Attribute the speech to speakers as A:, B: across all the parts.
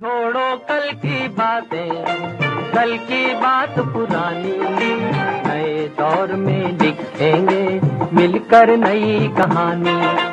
A: छोड़ो कल की बातें, कल की बात पुरानी। नए दौर में लिखेंगे मिलकर नई कहानी।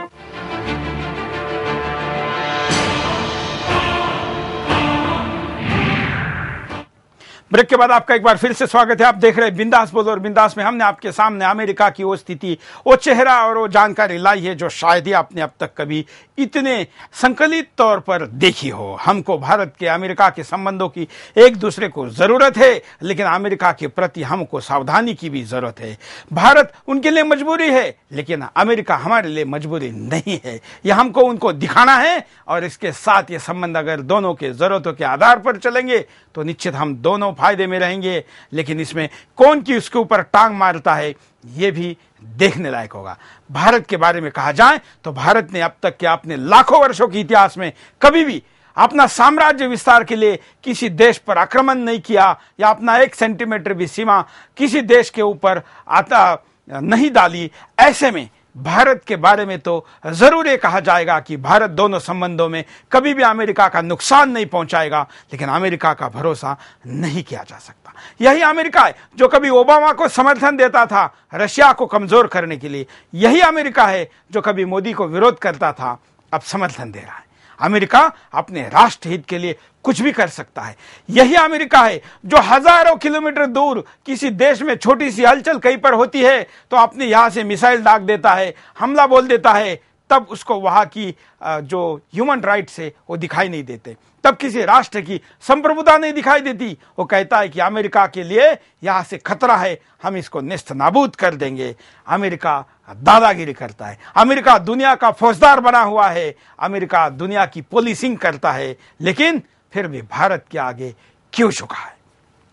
B: ब्रेक के बाद आपका एक बार फिर से स्वागत है। आप देख रहे हैं बिंदास बोलो और बिंदास में हमने आपके सामने अमेरिका की वो स्थिति, वो चेहरा और वो जानकारी लाई है जो शायद ही आपने अब तक कभी इतने संकलित तौर पर देखी हो। हमको भारत के, अमेरिका के संबंधों की एक दूसरे को ज़रूरत है, लेकिन अमेरिका के प्रति हमको सावधानी की भी ज़रूरत है। भारत उनके लिए मजबूरी है, लेकिन अमेरिका हमारे लिए मजबूरी नहीं है। यह हमको उनको दिखाना है और इसके साथ ये संबंध अगर दोनों के जरूरतों के आधार पर चलेंगे तो निश्चित हम दोनों फ़ायदे में रहेंगे, लेकिन इसमें कौन की उसके ऊपर टांग मारता है, ये भी देखने लायक होगा। भारत के बारे में कहा जाए तो भारत ने अब तक के अपने लाखों वर्षों के इतिहास में कभी भी अपना साम्राज्य विस्तार के लिए किसी देश पर आक्रमण नहीं किया, या अपना एक सेंटीमीटर भी सीमा किसी देश के ऊपर आता नहीं डाली। ऐसे में भारत के बारे में तो ज़रूर यह कहा जाएगा कि भारत दोनों संबंधों में कभी भी अमेरिका का नुकसान नहीं पहुंचाएगा, लेकिन अमेरिका का भरोसा नहीं किया जा सकता। यही अमेरिका है, जो कभी ओबामा को समर्थन देता था रशिया को कमज़ोर करने के लिए, यही अमेरिका है, जो कभी मोदी को विरोध करता था, अब समर्थन दे रहा है। अमेरिका अपने राष्ट्र हित के लिए कुछ भी कर सकता है। यही अमेरिका है, जो हज़ारों किलोमीटर दूर किसी देश में छोटी सी हलचल कहीं पर होती है तो अपने यहाँ से मिसाइल दाग देता है, हमला बोल देता है तब उसको वहाँ की जो ह्यूमन राइट्स है, वो दिखाई नहीं देते। तब किसी राष्ट्र की संप्रभुता नहीं दिखाई देती। वो कहता है कि अमेरिका के लिए यहाँ से खतरा है, हम इसको निस्त नाबूद कर देंगे। अमेरिका दादागिरी करता है। अमेरिका दुनिया का फौजदार बना हुआ है। अमेरिका दुनिया की पोलिसिंग करता है। लेकिन फिर भी भारत के आगे क्यों झुका है?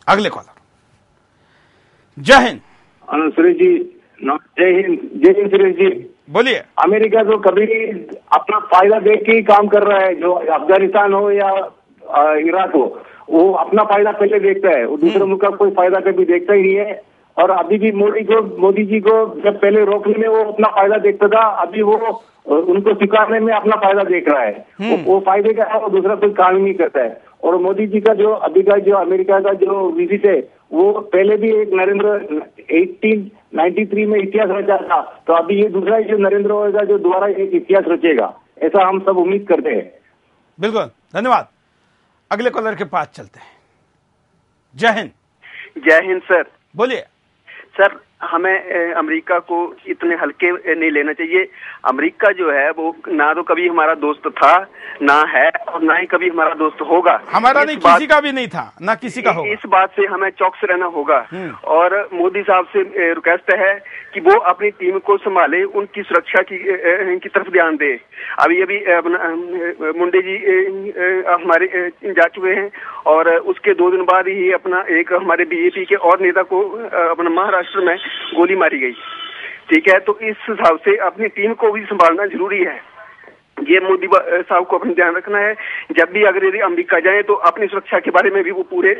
B: अगले कॉलर जय हिंद।
C: जी जय हिंद जय हिंद, सुरेश जी।
B: बोलिए।
C: अमेरिका तो कभी अपना फ़ायदा देख के ही काम कर रहा है जो अफ़गानिस्तान हो या इराक हो वो अपना फ़ायदा पहले देखता है। वो दूसरे मुल्क का कोई फ़ायदा कभी देखता ही नहीं है। और अभी भी मोदी को मोदी जी को जब पहले रोकने में वो अपना फ़ायदा देखता था अभी वो उनको स्वीकारने में अपना फ़ायदा देख रहा है। वो, वो फ़ायदे का है वो दूसरा कोई काम नहीं करता है। और मोदी जी का जो अभी का जो अमेरिका का जो विज़िट है वो पहले भी एक नरेंद्र 1893 में इतिहास रचा था तो अभी ये दूसरा जो नरेंद्र होगा जो दोबारा एक इतिहास रचेगा। ऐसा हम सब उम्मीद करते हैं।
B: बिल्कुल धन्यवाद। अगले कॉलर के पास चलते हैं। जय हिंद।
D: जय हिंद सर।
B: बोलिए।
D: सर हमें अमेरिका को इतने हल्के नहीं लेना चाहिए। अमेरिका जो है वो ना तो कभी हमारा दोस्त था ना है और ना ही कभी हमारा दोस्त होगा।
B: हमारा नहीं किसी का भी नहीं था ना किसी का होगा।
D: इस बात से हमें चौकस रहना होगा। और मोदी साहब से रिक्वेस्ट है कि वो अपनी टीम को संभाले उनकी सुरक्षा की की तरफ़ ध्यान दे। अभी अभी मुंडे जी हमारे जा चुके हैं। और उसके दो दिन बाद ही अपना एक हमारे बीजेपी के और नेता को अपना महाराष्ट्र में गोली मारी गई। ठीक है तो इस हिसाब से अपनी टीम को भी संभालना ज़रूरी है। ये मोदी साहब को अपना ध्यान रखना है। जब भी अगर यदि अमेरिका जाए तो अपनी सुरक्षा के बारे में भी वो पूरे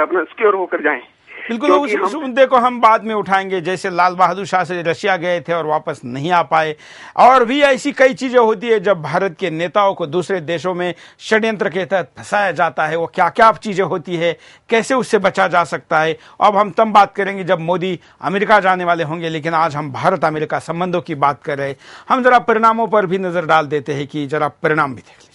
D: अपना सिक्योर होकर जाएँ।
B: बिल्कुल उस, उस मुद्दे को हम बाद में उठाएँगे जैसे लाल बहादुर शास्त्री रशिया गए थे और वापस नहीं आ पाए। और भी ऐसी कई चीज़ें होती है जब भारत के नेताओं को दूसरे देशों में षड्यंत्र के तहत फंसाया जाता है वो क्या क्या चीज़ें होती है कैसे उससे बचा जा सकता है? अब हम तब बात करेंगे जब मोदी अमेरिका जाने वाले होंगे लेकिन आज हम भारत अमेरिका संबंधों की बात कर रहे हैं। हम जरा परिणामों पर भी नज़र डाल देते हैं कि जरा परिणाम भी देख लीजिए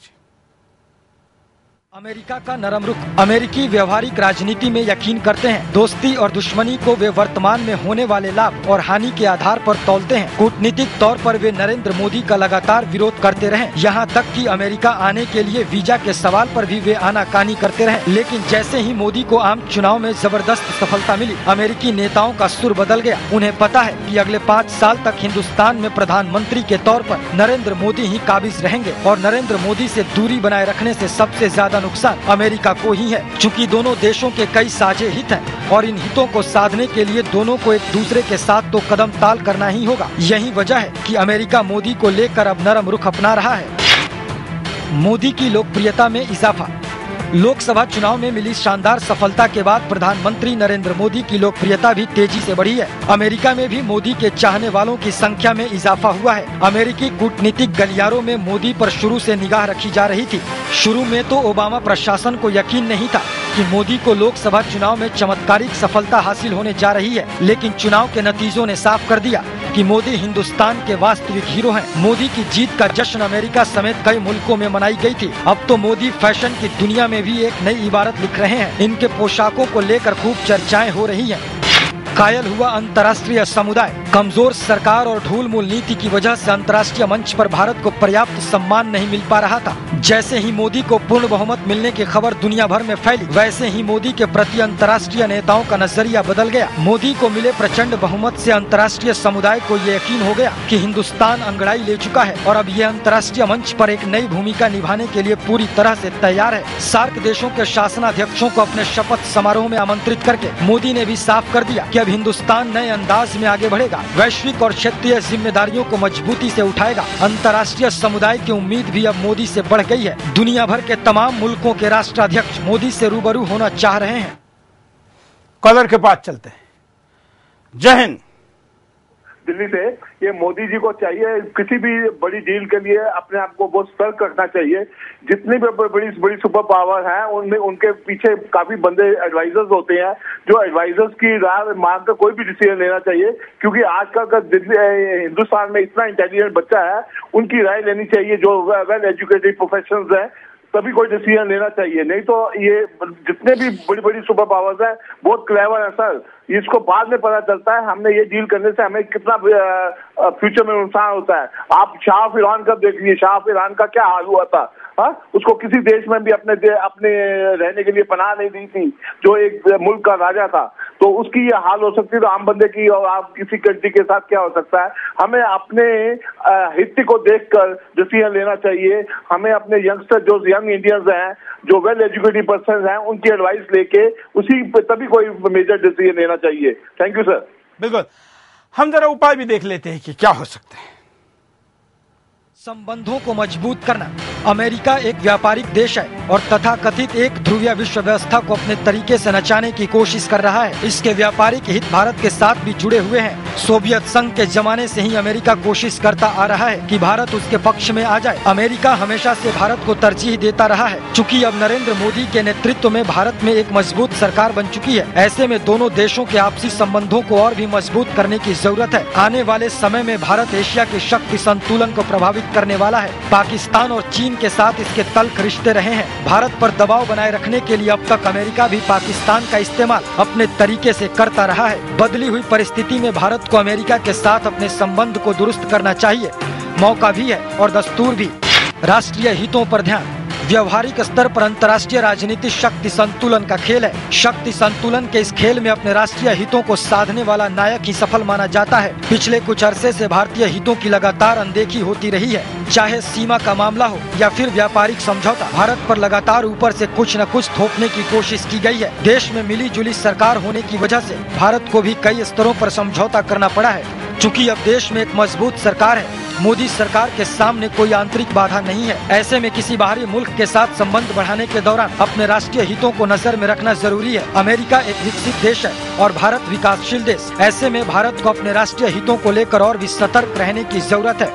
E: अमेरिका का नरम रुख। अमेरिकी व्यवहारिक राजनीति में यकीन करते हैं। दोस्ती और दुश्मनी को वे वर्तमान में होने वाले लाभ और हानि के आधार पर तोलते हैं। कूटनीतिक तौर पर वे नरेंद्र मोदी का लगातार विरोध करते रहे। यहाँ तक कि अमेरिका आने के लिए वीज़ा के सवाल पर भी वे आनाकानी करते रहे। लेकिन जैसे ही मोदी को आम चुनाव में ज़बरदस्त सफलता मिली, अमेरिकी नेताओं का सुर बदल गया। उन्हें पता है की अगले पाँच साल तक हिंदुस्तान में प्रधानमंत्री के तौर आरोप नरेंद्र मोदी ही काबिज रहेंगे और नरेंद्र मोदी ऐसी दूरी बनाए रखने ऐसी सबसे ज़्यादा नुकसान अमेरिका को ही है, चूँकि दोनों देशों के कई साझे हित हैं, और इन हितों को साधने के लिए दोनों को एक दूसरे के साथ तो कदम ताल करना ही होगा। यही वजह है कि अमेरिका मोदी को लेकर अब नरम रुख अपना रहा है। मोदी की लोकप्रियता में इजाफा लोकसभा चुनाव में मिली शानदार सफलता के बाद प्रधानमंत्री नरेंद्र मोदी की लोकप्रियता भी तेज़ी से बढ़ी है। अमेरिका में भी मोदी के चाहने वालों की संख्या में इजाफा हुआ है। अमेरिकी कूटनीतिक गलियारों में मोदी पर शुरू से निगाह रखी जा रही थी। शुरू में तो ओबामा प्रशासन को यकीन नहीं था कि मोदी को लोकसभा चुनाव में चमत्कारिक सफलता हासिल होने जा रही है, लेकिन चुनाव के नतीजों ने साफ़ कर दिया। कि मोदी हिंदुस्तान के वास्तविक हीरो हैं। मोदी की जीत का जश्न अमेरिका समेत कई मुल्कों में मनाई गई थी अब तो मोदी फ़ैशन की दुनिया में भी एक नई इबारत लिख रहे हैं इनके पोशाकों को लेकर खूब चर्चाएँ हो रही हैं। कायल हुआ अंतर्राष्ट्रीय समुदाय कमज़ोर सरकार और ढूल मूल नीति की वजह से अंतर्राष्ट्रीय मंच पर भारत को पर्याप्त सम्मान नहीं मिल पा रहा था। जैसे ही मोदी को पूर्ण बहुमत मिलने की खबर दुनिया भर में फैली, वैसे ही मोदी के प्रति अंतर्राष्ट्रीय नेताओं का नज़रिया बदल गया। मोदी को मिले प्रचंड बहुमत से अंतर्राष्ट्रीय समुदाय को ये यकीन हो गया कि हिंदुस्तान अंगड़ाई ले चुका है और अब ये अंतर्राष्ट्रीय मंच पर एक नई भूमिका निभाने के लिए पूरी तरह से तैयार है। सार्क देशों के शासनाध्यक्षों को अपने शपथ समारोह में आमंत्रित करके मोदी ने भी साफ़ कर दिया कि अब हिंदुस्तान नए अंदाज में आगे बढ़ेगा। वैश्विक और क्षेत्रीय जिम्मेदारियों को मजबूती से उठाएगा। अंतर्राष्ट्रीय समुदाय की उम्मीद भी अब मोदी से बढ़ गई है। दुनिया भर के तमाम मुल्कों के राष्ट्राध्यक्ष मोदी से रूबरू होना चाह रहे हैं।
B: कलर के पास चलते हैं। जय हिंद।
F: दिल्ली से, ये मोदी जी को चाहिए, किसी भी बड़ी डील के लिए अपने आप को बहुत सतर्क रखना चाहिए। जितनी भी बड़ी बड़ी सुपर पावर है, उनमें, उनके पीछे काफ़ी बंदे एडवाइजर्स होते हैं, जो एडवाइजर्स की राह मांग कर कोई भी डिसीज़न लेना चाहिए, क्योंकि आजकल का हिंदुस्तान में इतना इंटेलिजेंट बच्चा है, उनकी राय लेनी चाहिए, जो वेल एजुकेटेड प्रोफेशनल्स हैं तभी कोई डिसीज़न लेना चाहिए। नहीं तो ये जितने भी बड़ी बड़ी सुपर पावर्स हैं, बहुत क्लेवर है सर। इसको बाद में पता चलता है, हमने ये डील करने से हमें कितना फ्यूचर में नुकसान होता है। आप शाह ऑफ़ ईरान का देख लीजिए शाह ऑफ़ ईरान का क्या हाल हुआ था? हा? उसको किसी देश में भी अपने अपने रहने के लिए पनाह नहीं दी थी, जो एक मुल्क का राजा था। तो उसकी ये हाल हो सकती है तो आम बंदे की और आप किसी कंट्री के साथ क्या हो सकता है? हमें अपने हित को देखकर डिसीज़न लेना चाहिए। हमें अपने यंगस्टर जो यंग इंडियंस हैं, जो वेल एजुकेटेड पर्सन हैं, उनकी एडवाइस लेके उसी तभी कोई मेजर डिसीज़न लेना चाहिए। थैंक यू सर
B: बिल्कुल। हम जरा उपाय भी देख लेते हैं कि क्या हो सकते हैं।
E: संबंधों को मज़बूत करना। अमेरिका एक व्यापारिक देश है। और तथाकथित एक ध्रुवीय विश्व व्यवस्था को अपने तरीके से नचाने की कोशिश कर रहा है। इसके व्यापारिक हित भारत के साथ भी जुड़े हुए हैं। सोवियत संघ के जमाने से ही अमेरिका कोशिश करता आ रहा है कि भारत उसके पक्ष में आ जाए। अमेरिका हमेशा से भारत को तरजीह देता रहा है, चूँकि अब नरेंद्र मोदी के नेतृत्व में भारत में एक मज़बूत सरकार बन चुकी है। ऐसे में दोनों देशों के आपसी संबंधों को और भी मज़बूत करने की ज़रूरत है। आने वाले समय में भारत एशिया के शक्ति संतुलन को प्रभावित करने वाला है। पाकिस्तान और चीन के साथ इसके तल्ख रिश्ते रहे हैं। भारत पर दबाव बनाए रखने के लिए अब तक अमेरिका भी पाकिस्तान का इस्तेमाल अपने तरीके से करता रहा है। बदली हुई परिस्थिति में भारत को अमेरिका के साथ अपने संबंध को दुरुस्त करना चाहिए। मौका भी है और दस्तूर भी। राष्ट्रीय हितों पर ध्यान। व्यवहारिक स्तर पर अंतर्राष्ट्रीय राजनीति शक्ति संतुलन का खेल है। शक्ति संतुलन के इस खेल में अपने राष्ट्रीय हितों को साधने वाला नायक ही सफल माना जाता है। पिछले कुछ अरसे से भारतीय हितों की लगातार अनदेखी होती रही है। चाहे सीमा का मामला हो या फिर व्यापारिक समझौता, भारत पर लगातार ऊपर से कुछ न कुछ थोपने की कोशिश की गई है। देश में मिली जुली सरकार होने की वजह से भारत को भी कई स्तरों पर समझौता करना पड़ा है। चूँकि अब देश में एक मज़बूत सरकार है मोदी सरकार के सामने कोई आंतरिक बाधा नहीं है। ऐसे में किसी बाहरी मुल्क के साथ संबंध बढ़ाने के दौरान अपने राष्ट्रीय हितों को नज़र में रखना ज़रूरी है। अमेरिका एक विकसित देश है और भारत विकासशील देश। ऐसे में भारत को अपने राष्ट्रीय हितों को लेकर और भी सतर्क रहने की ज़रूरत है।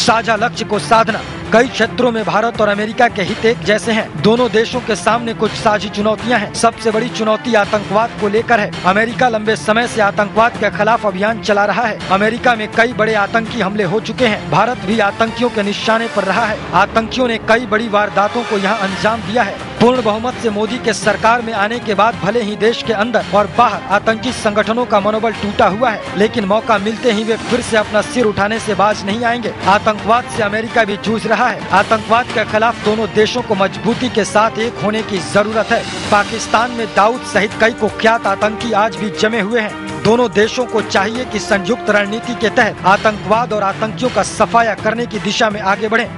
E: साझा लक्ष्य को साधना। कई क्षेत्रों में भारत और अमेरिका के हित एक जैसे हैं। दोनों देशों के सामने कुछ साझी चुनौतियाँ हैं। सबसे बड़ी चुनौती आतंकवाद को लेकर है। अमेरिका लंबे समय से आतंकवाद के खिलाफ अभियान चला रहा है। अमेरिका में कई बड़े आतंकी हमले हो चुके हैं। भारत भी आतंकियों के निशाने पर रहा है। आतंकियों ने कई बड़ी वारदातों को यहाँ अंजाम दिया है। पूर्ण बहुमत से मोदी के सरकार में आने के बाद भले ही देश के अंदर और बाहर आतंकी संगठनों का मनोबल टूटा हुआ है, लेकिन मौका मिलते ही वे फिर से अपना सिर उठाने से बाज नहीं आएँगे। आतंकवाद से अमेरिका भी जूझ रहा है। आतंकवाद के खिलाफ दोनों देशों को मजबूती के साथ एक होने की ज़रूरत है। पाकिस्तान में दाऊद सहित कई कुख्यात आतंकी आज भी जमे हुए हैं। दोनों देशों को चाहिए कि संयुक्त रणनीति के तहत आतंकवाद और आतंकियों का सफाया करने की दिशा में आगे बढ़े।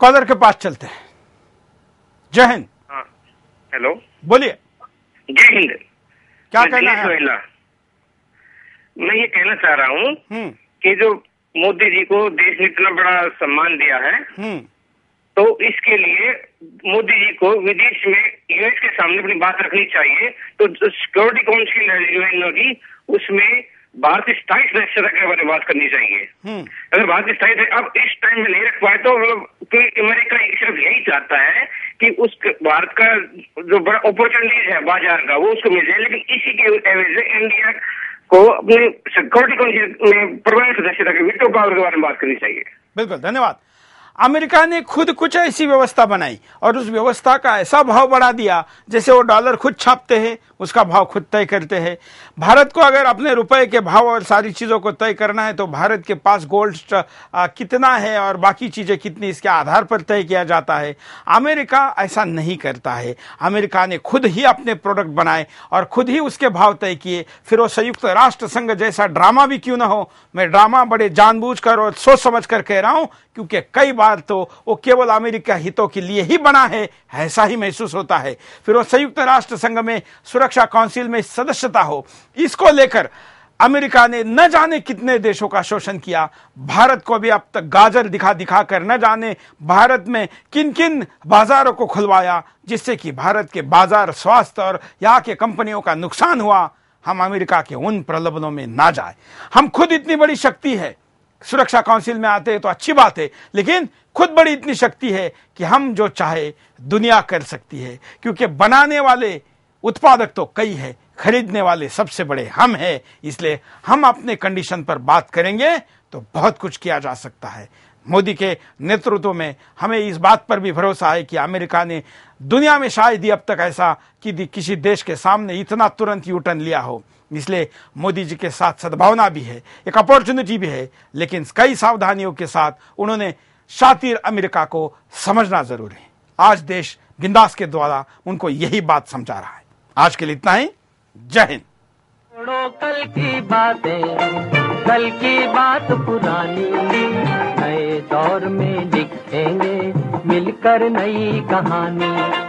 B: कॉलर के पास चलते हैं। जय हिंद।
G: हाँ हेलो।
B: बोलिए।
G: जय हिंद।
B: क्या कहना है?
G: मैं ये कहना चाह रहा हूँ
B: हम्म।
G: कि जो मोदी जी को देश ने इतना बड़ा सम्मान दिया है।
B: हम्म।
G: तो इसके लिए मोदी जी को विदेश में यूएस के सामने अपनी बात रखनी चाहिए। तो सिक्योरिटी काउंसिल है जो इन्होंने उसमें भारत की स्थायी सदस्यता के बारे में बात करनी चाहिए।
B: हम्म।
G: अगर भारत की स्थायी अब इस टाइम में नहीं रख पाए तो मतलब क्योंकि अमेरिका सिर्फ़ यही चाहता है कि उस भारत का जो बड़ा अपॉर्चुनिटीज़ है बाज़ार का वो उसको मिल जाए। लेकिन इसी के एवज से इंडिया को अपने सिक्योरिटी काउंसिल में परमानेंट सदस्यता के वीटो पावर के बारे में बात करनी चाहिए।
B: बिल्कुल, धन्यवाद। अमेरिका ने खुद कुछ ऐसी व्यवस्था बनाई और उस व्यवस्था का ऐसा भाव बढ़ा दिया, जैसे वो डॉलर खुद छापते हैं, उसका भाव खुद तय करते हैं। भारत को अगर अपने रुपए के भाव और सारी चीज़ों को तय करना है तो भारत के पास गोल्ड कितना है और बाकी चीज़ें कितनी, इसके आधार पर तय किया जाता है। अमेरिका ऐसा नहीं करता है। अमेरिका ने खुद ही अपने प्रोडक्ट बनाए और खुद ही उसके भाव तय किए। फिर वो संयुक्त राष्ट्र संघ जैसा ड्रामा भी क्यों ना हो? मैं ड्रामा बड़े जानबूझकर और सोच समझ कर कह रहा हूँ, क्योंकि कई बार तो वो केवल अमेरिका हितों के लिए ही बना है, ऐसा ही महसूस होता है। फिर वो संयुक्त राष्ट्र संघ में सुरक्षा काउंसिल में सदस्यता हो, इसको लेकर अमेरिका ने न जाने कितने देशों का शोषण किया। भारत को भी अब तक गाजर दिखा दिखा कर न जाने भारत में किन किन बाजारों को खुलवाया, जिससे कि भारत के बाज़ार स्वास्थ्य और यहाँ के कंपनियों का नुकसान हुआ। हम अमेरिका के उन प्रलोभनों में ना जाए। हम खुद इतनी बड़ी शक्ति है सुरक्षा काउंसिल में आते हैं तो अच्छी बात है, लेकिन खुद बड़ी इतनी शक्ति है कि हम जो चाहे दुनिया कर सकती है, क्योंकि बनाने वाले उत्पादक तो कई है, खरीदने वाले सबसे बड़े हम हैं, इसलिए हम अपने कंडीशन पर बात करेंगे तो बहुत कुछ किया जा सकता है। मोदी के नेतृत्व में हमें इस बात पर भी भरोसा है कि अमेरिका ने दुनिया में शायद ही अब तक ऐसा कि किसी देश के सामने इतना तुरंत यूटर्न लिया हो। इसलिए मोदी जी के साथ सद्भावना भी है, एक अपॉर्चुनिटी भी है, लेकिन कई सावधानियों के साथ उन्होंने शातिर अमेरिका को समझना ज़रूरी है। आज देश बिंदास के द्वारा उनको यही बात समझा रहा है। आज के लिए इतना ही। जय हिंद।
A: कल की बातें, कल की बात पुरानी। नए दौर में लिखेंगे मिलकर नई कहानी।